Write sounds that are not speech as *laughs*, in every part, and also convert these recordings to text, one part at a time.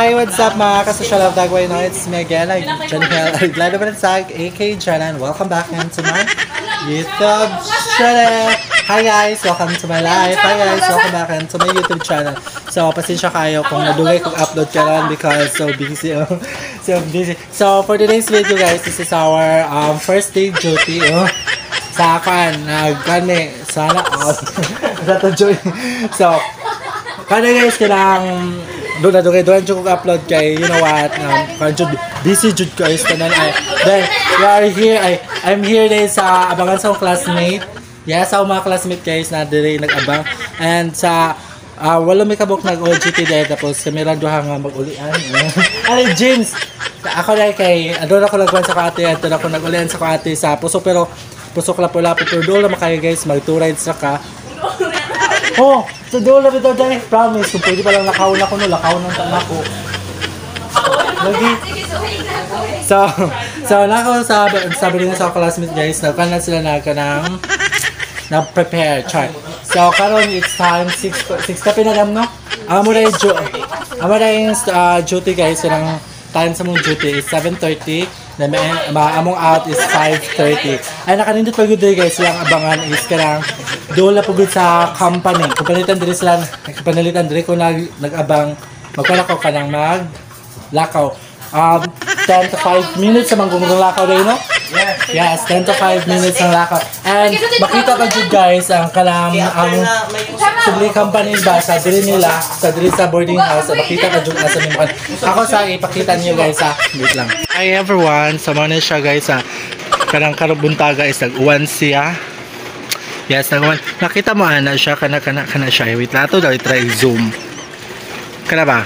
Hi, what's up mga kasocial of Dagway? No, it's me again, like Janelle Glad naman sa AK Janan. Welcome back into my YouTube channel. Hi guys, welcome to my live. Hi guys, welcome back into my YouTube channel. So, pasensya kayo kung nadugay kong upload karon because so busy. *laughs* So busy. So, for today's video guys, this is our um, first day duty. Oh. Sa akin, nagkani, sana all. Sa to joy. So, Kada guys, kailang doon na doon doon kong upload kay, you know what, um, kan jud busy jud ko is tanan ay. Then, we are here, ay, I'm here din sa abangan sa classmate. Yes, sa mga classmate guys na dire nag-abang. And sa uh, wala may kabok nag-OGT dahil tapos kami lang duha nga mag-ulian. *laughs* Ay, James! Ako na kay, doon ako nagwan sa kate, at doon ako nag-ulian sa kate sa puso, pero puso ko lapo lapo pero doon naman kayo guys, mag-two rides na ka. Oh, so doon lang ito dahil promise kung pwede pa lang lakaw na ko no, lakaw ng tanak ko. Lagi. So, so nako sabi, sabi rin sa classmates guys, nagkan na sila na kanang na prepare chart. So karon it's time 6 6 ka pinagam no. Amo na yung amo na yung uh, duty guys, yung time sa mong duty is 7:30. Then may ma among out is 5:30. Ay nakanindot pa gud guys, silang abangan is kanang doon na pugod sa company. Kung panitan diri sila, panalitan diri ko nag nag-abang magkala ko kanang mag lakaw. Um, 10 to 5 minutes sa manggumulong lakaw dahil, no? Yes, 10 to 5 minutes ang lakaw. And makita pa dyan guys ang kalam ang subli company ba sa diri nila sa diri sa boarding house makita ka dyan asa nimo ako sa ipakita niyo guys ha wait lang hi everyone sa so, siya guys ha kanang karubuntaga is nag-uwan siya Yes, nagawan. Nakita mo ana siya kana kana kana siya. Wait lang to daw i-try zoom. Kana ba?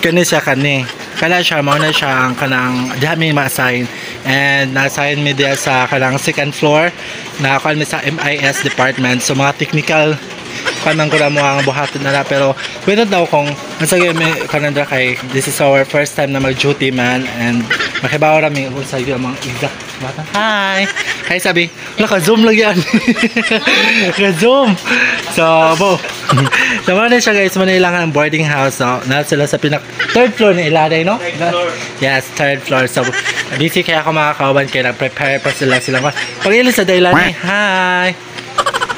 Kani siya kani. Kana siya mo na siya ang kanang diha mi ma-assign and na-assign mi diya sa kanang second floor na mi sa MIS department. So mga technical kanang ko mo ang buhaton na pero pwede daw kung nasa may kananda kay this is our first time na mag duty man and makibaw rami kung sa iyo mga exact bata hi. Hi sabi naka zoom lang yan. *laughs* Naka zoom. So bo. *laughs* So na siya guys. Man ilangan ang boarding house no? Na sila sa pinak third floor ni iladay no? Yes third floor. So busy kaya ako makakawan kaya nag-prepare pa sila sila. Pag ilis sa daylan hi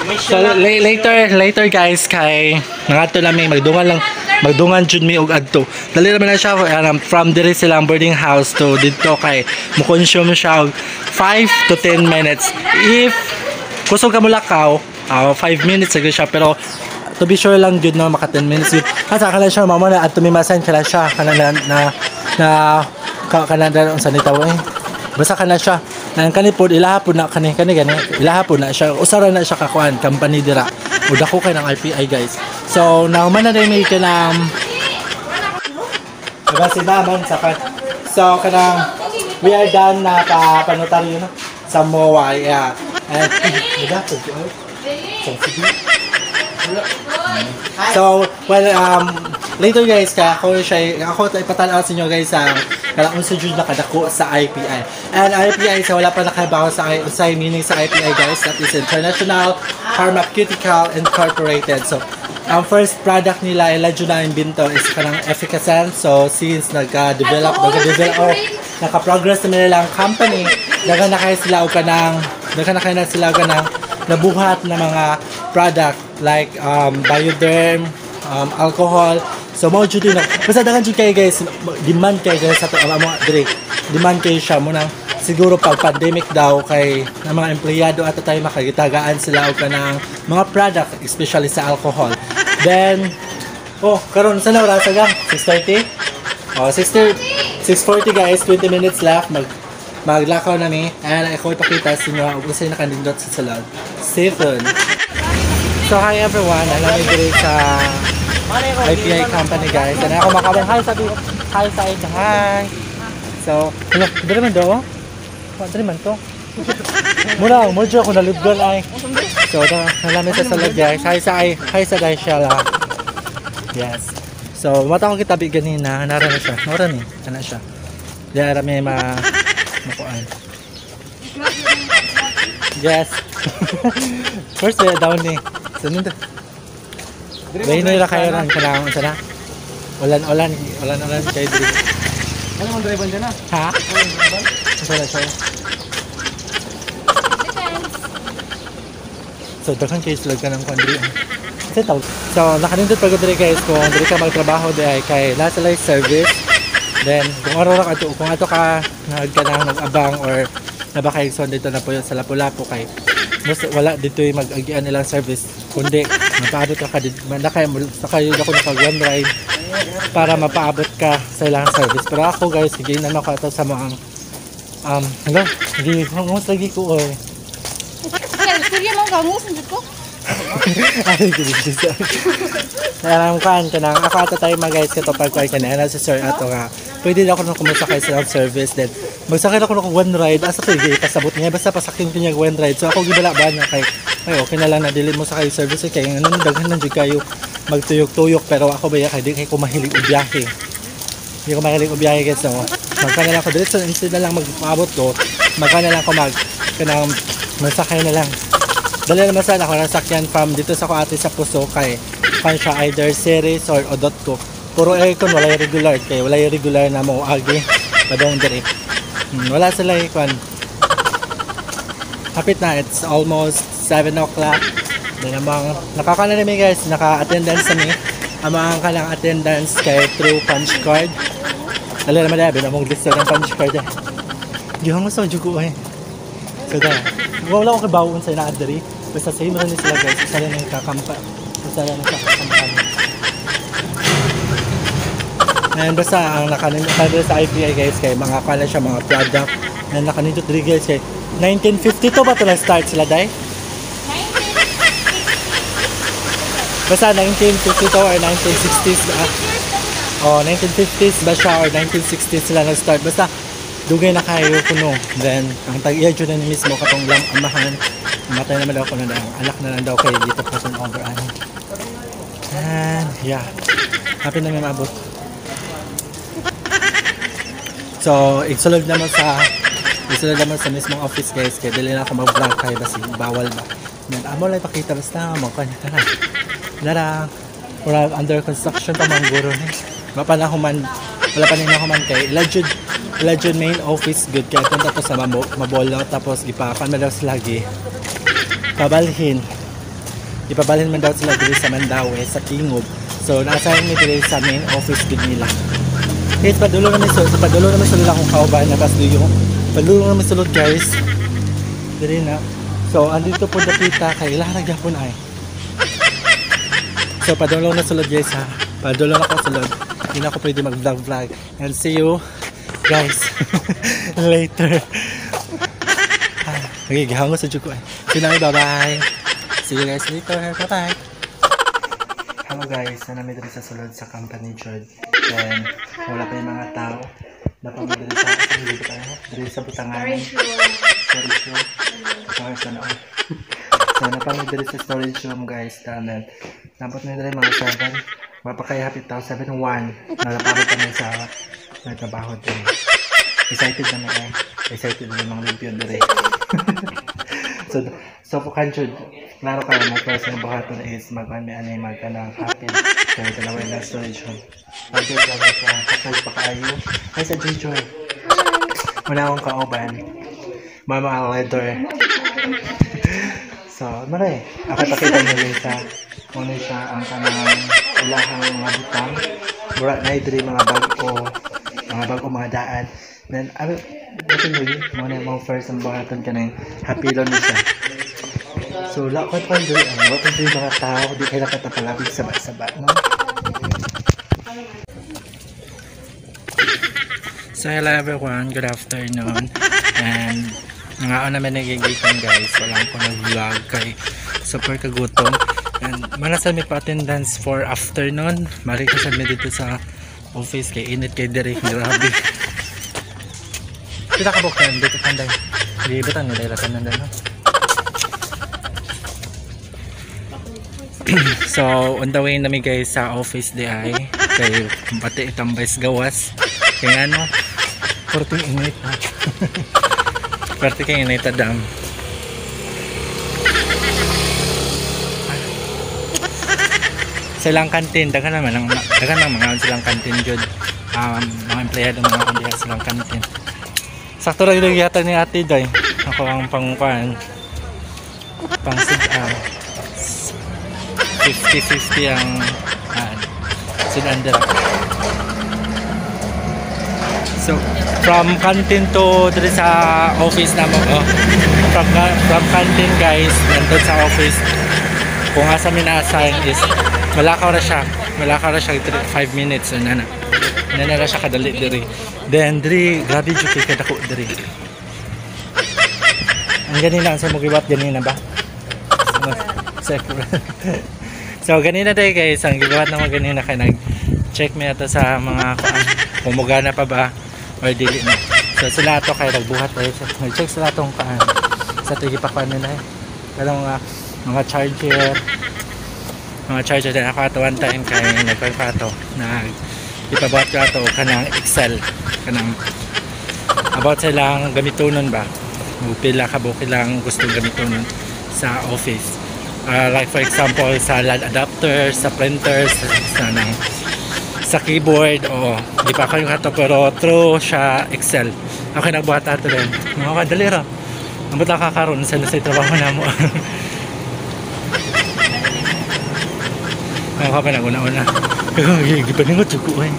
So later later guys kay nangato lang may magdungan lang magdungan jud mi og adto. Dali naman na siya um, from dire silang boarding house to dito kay mo consume siya og 5 to 10 minutes. If kusog ka mo lakaw, uh, 5 minutes agad siya pero to be sure lang jud na maka 10 minutes yun. Kasi kala siya mamo na at tumimasan kala siya kana na na, na ka, kana na sa nitaw eh. Basta kana siya nang kani pod ilahapon na kani kani gani ilahapon na siya. Usara na siya kakuan company dira. O dako kay ng RPI guys. So now man na may kanang diba si Maman sa kan so kanang we are done na pa panotaryo no? Sa MOA yeah. And *laughs* diba? So sige So, well, um, later guys, ka ako siya, ako ipatalaw sa inyo guys ang kailangan sa June nakadako sa IPI. And IPI, sa wala pa nakabaho sa, sa meaning sa IPI guys, that is International Pharmaceutical Incorporated. So, ang first product nila, Elijah na Binto, is kanang efficacy. So, since nag-develop, nag-develop, or naka-progress na nila ang company, daga na kayo sila o kanang, daga na kayo na sila o kanang nabuhat na mga product like um, bioderm, um, alcohol. So mo jud na. Basta dagan jud kay guys, demand kay guys sa uh, mo dire. Demand kay siya mo nang siguro pag pandemic daw kay ng mga empleyado at tayo makagitagaan sila og kanang mga product especially sa alcohol. Then oh, karon sa na oras gang 6:30. Oh, 6:30 6:40 guys, 20 minutes left mag maglakaw na ni and ako ipakita sa inyo kung saan nakandindot sa salon. Stephen. So hi everyone, alam dito sa IPI company guys. And ako makabang hi sabi hi sa ito. Hi. So, hello, dito man do. Oh, dito man to. Muna, mo ako nalibdol ay. So, da, nalamin sa salad guys. Hi sa ay, hi sa guys siya lang. Yes. So, mata ko kita ganina, nara na siya. Nara ni, ana siya. Diara may ma makuan. Yes. *laughs* First, uh, down ni. Sunod. Dahil nila kayo lang kailangan sa na. Ulan-ulan, ulan-ulan kay diri. Ano mong driver dyan ah? Ha? Ano na siya? Depends. So, daghan kayo sila ka ng kandri. Kasi tawag. So, nakanindot pa ko diri guys kung diri ka magtrabaho di ay kay nasa life service. Then, kung araw ka ato, kung ato ka nagkanang nag-abang or nabakaigson dito na po yun sa Lapu-Lapu kay mas wala dito yung mag-agian nilang service kundi mapaabot ka ka dito nakay nakay ako naka one ride para mapaabot ka sa ilang service pero ako guys sige na ako ato sa mga um hello hindi hangus lagi ko oy sige lang kangus, hindi ko. Ay, gilis. Alam kan kanang ako ato tayo mga guys kato pag kay kanana si sir ato nga. Pwede na ako nang kumusakay sa self service then magsakay na ako ng one ride asa gi pasabot niya basta pasakin ko niya one ride. So ako gibala ba na kay ay okay na lang na dili mo sakay service kay ano daghan na jud kayo magtuyok-tuyok pero ako ba kay di kay ko mahilig og biyahe. Hindi ko mahilig og biyahe guys so magka na lang ako dili so instead na lang magpaabot ko magka na lang ako mag kanang masakay na lang. Dali naman sana ako nasakyan from dito sa ko ate sa puso kay kan siya either series or odot ko. Puro aircon, wala regular. Kaya wala regular na mo agi. Padong diri. Hmm, wala sila yung kwan. Hapit na, it's almost 7 o'clock. Then amang, nakakana na guys, naka-attendance na mi. Amang ka lang attendance kay through punch card. Dali naman dahil, binamong lista ng punch card eh. Gihang sa jugo eh. So da, wala akong kabawon sa inaadari. Basta same rin sila guys. Isa rin ang kakampa. Isa rin ang kakampan. Ngayon basta ang nakanindot sa IPI guys kay mga kala siya mga product na nakanindot diri guys kay 1952 ba ito start sila dai? Basta 1952 or 1960s ba? Oh, 1950s ba siya or 1960s sila nag-start. Basta dugay na kayo kuno. Then, ang tag-iya dyan na mismo katong lang amahan. Matay naman daw ko na ang anak na lang daw kay dito po sa over ano. And, yeah. Happy na may maabot. So, igsulod naman sa igsulod naman sa mismong office guys kaya dili na ako mag-vlog kaya basi bawal ba. Then, amo lang ipakita basta mo kanya ka na. Nara, wala under construction pa mga guro ni. Wala pa na ako man, wala pa na ako man kay Legend, Legend main office good kaya punta to sa mabo, mabolo tapos gipakan man daw sila gi. Pabalhin. Ipabalhin man daw sila diri sa Mandaue, sa Kingob. So, nasa mi diri sa main office good nila. Guys, padulo naman sulod, padulo naman sulod akong kauban na bas yung padulo naman sulod guys. Diri na. So, andito po dapita kay ilang nagyapon ay. So, padulo na sulod guys ha. Padulo na ako sulod. Hindi na ako pwede mag-vlog vlog. And see you guys *laughs* later. Ah, Okay, gihango sa juko ay. Sinami, bye-bye. See you guys later. Bye-bye. Hello guys, nanami dito sa sulod sa company Jod. Then, wala pa yung mga tao. Mo dito sa ko tayo. Dito sa butangan. Storage room. Sorry, sana. So, napanood dito sa storage room guys. Then, dapat na dito yung mga 7. Mapakaya hapit tao 7-1. Nalapagod kami sa nagtrabaho din. Excited na mga excited na mga review dito. *laughs* so, so for kanchod, klaro ka mo first yung buhaton is mag-ano may mag ng happy. Kaya dalawa yung storage room. Pagkit lang sa kasal pa. Ay sa Joy. Wala akong kauban. Mama leather. So, maray. Ako pakita nyo rin sa ano siya ang kanang ilahang mga butang. Mura na idri mga bago mga bago mga daan. Then, ano, kasi mo yun, mga na mga first ang buhaton ka ng lang na siya. So, lakot pa doon, ano, wakot doon mga tao, di kayo nakatapalapig saba-saba, no? So, hello everyone, good afternoon. And, nangaon naman nagigitan guys, walang ko nag-vlog kay super kagutom. And, manasal may pa-attendance for afternoon. Mari ko sa dito sa office kay init kay Derek, grabe. Kita ka bukan, dito kanday. Di ba tanong dahil tanong no? *clears throat* so, on the way namin guys sa office di ay kay pati itambay gawas. Kaya ano, porting init ha. *laughs* Porting kay init adam. silang kantin daghan naman ang daghan ang mga silang kantin jud. Um, mga empleyado mga kandiya silang kantin. Sakto ra gyud yata ni ate day. Ako ang pangkuan pang sudan 50-50 ang uh, sudan dira so from canteen to dito sa office na mo oh, from, from canteen guys nandun sa office. Kung asa mi na-assign is malakaw na siya. Malakaw na siya 5 minutes na na. Na na siya kadali diri. Then diri grabe jud kay kadako diri. Ang ganina sa mo giwat ganina ba? So, *laughs* so ganina day guys. Ang giwat na mo ganina kay nag check mi ato sa mga kung mugana pa ba or dili na. So sila ato kay nagbuhat tayo nag-check sila atong kaan sa tigi pa kuan nila eh. Kala mga mga charger mga charger din. Ako ato one time kay nagkuhan pa ato na ipabuhat ko ato kanang Excel. Kanang about silang gamitonon ba? O pila ka buki lang gusto gamitonon sa office. Ah, like for example sa LAN adapter sa printer sa, sa nang sa keyboard o di pa ako yung ato pero through siya Excel yung nagbuhat ato din mga kadali ra ang buta kakaroon sa sa trabaho na mo Ako pa naguna-una. Gipaningot ko eh.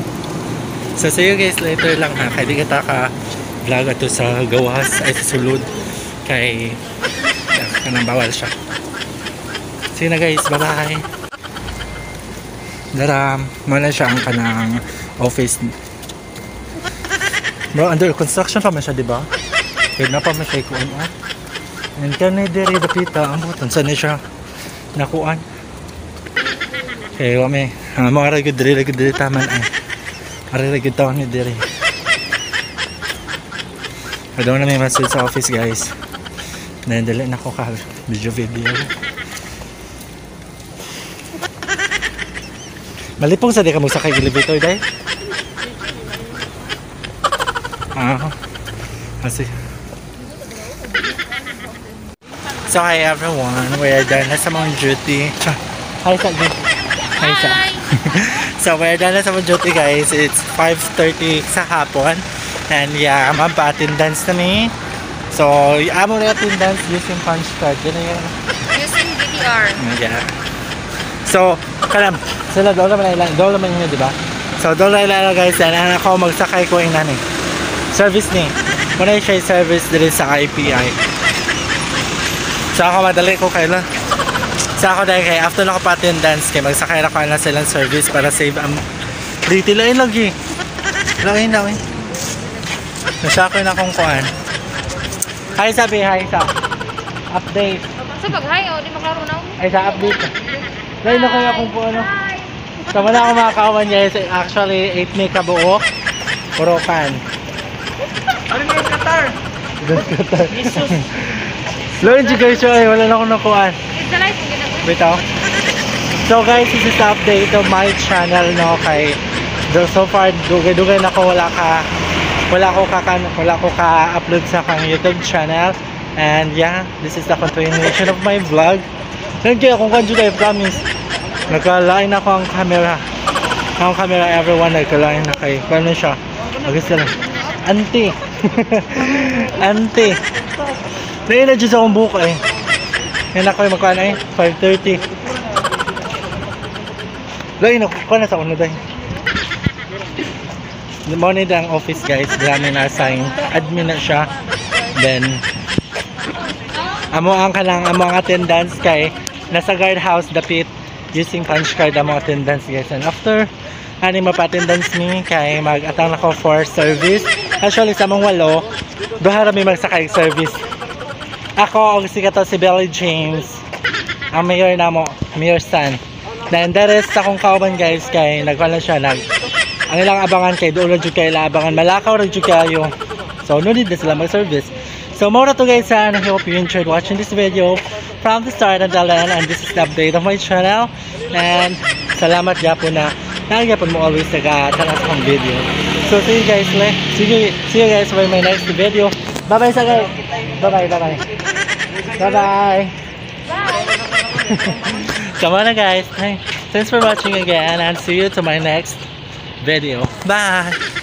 So see you guys later lang ha. Kaya di kita ka vlog ato sa gawas ay sa sulod. Kay yeah, kanang bawal siya. See na guys. Bye bye. Daram. Muna siya ang kanang office. Bro, under construction pa man siya, di ba? Kaya na pa man siya ikuan ah. And kanay diri dapita ang buton sa ni siya nakuan. Kaya kami, uh, mga ragod diri, ragod diri taman ay. Ari ragod tawon ni diri. Padaw na may masid sa office guys. Nandali na ko ka video video. Malipong sa di ka magsakay elevator dahil? Ah, kasi. So hi everyone, we are done na sa mga duty. Hi sa duty. Hi sa. *laughs* so we're done na sa mga duty guys. It's 5.30 sa hapon. And yeah, mapa-attendance na mi. So, amo na attendance using punch card. Yun na yun. Using DDR. Yeah. So, kalam, sila doon naman ilan, doon naman yun, di ba? So, doon na ilan guys, yan, ang ako magsakay ko yung nani. Service ni. Muna siya yung service dili sa IPI. So, ako madali ko kayo lang. So, ako dahil kay after na ko pa attendance, kay magsakay na ko na silang service para save am dito lang lagi. Lagi na eh. Nasya ko na akong kuhan. Hi sabi, hi sa update. Sa pag-hi, oh, di makaroon na. Ay, sa update. Dahil na kaya kung po ano. So, wala akong makakawan guys. Actually, 8 may kabuo. Puro pan. Ano na yung Qatar? Lord, you guys, ay, wala na akong nakuhaan. It's the life, ginagawa. Bitaw. So guys, this is the update of my channel no kay so far dugay-dugay na ko wala ka wala ko ka wala ko ka upload sa kang YouTube channel and yeah, this is the continuation of my vlog. Thank you kung kanjo I promise. Nagkalain ako ang camera. Ang camera everyone nagkalain na kay paano siya. Agis lang. Auntie. *laughs* Auntie. Naina dyan sa akong buka eh. Yan ako yung magkano eh. 5.30. Loy, nakukuha na sa uno dahil. Morning ang office guys. Grabe na assign. Admin na siya. Then, amo ang kanang amo ang attendance kay nasa guardhouse dapit using punch card amo attendance guys. And after ani mapa-attendance ni kay mag-atang na ko for service. Actually sa mong walo, duha ra mi magsakay service. Ako og si kato si Belly James. Ang mayor namo, Mayor Stan. Then the rest kauban guys kay nagwala siya nag ang ilang abangan kay doon jud kay abangan malakaw ra kayo. So no need na sila mag-service. So more to guys and I hope you enjoyed watching this video from the start until the end and this is the update of my channel and salamat gyapon na nagyapon mo always taga-tanas kong video. So see you guys le. See you see you guys for my next video. Bye bye sa guys. Bye bye bye bye. Bye bye. *laughs* Come on guys. Thanks for watching again and see you to my next video. Bye!